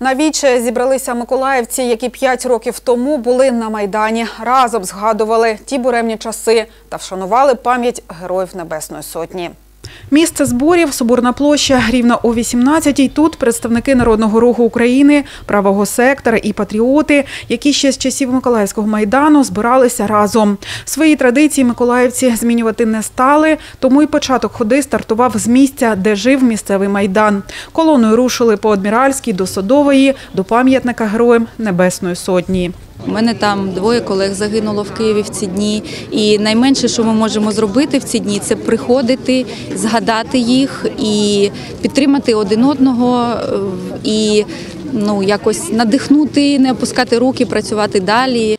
На віче зібралися миколаївці, які п'ять років тому були на Майдані. Разом згадували ті буремні часи та вшанували пам'ять Героїв Небесної Сотні. Місце зборів Соборна площа рівно о 18-й. Тут представники Народного руху України, правого сектора і патріоти, які ще з часів Миколаївського майдану збиралися разом. Свої традиції миколаївці змінювати не стали, тому й початок ходи стартував з місця, де жив місцевий майдан. Колоною рушили по Адміральській до Садової, до пам'ятника Героям Небесної Сотні. У мене там двоє колег загинуло в Києві в ці дні. І найменше, що ми можемо зробити в ці дні, це приходити, згадати їх і підтримати один одного е, і ну якось надихнути, не опускати руки, працювати далі.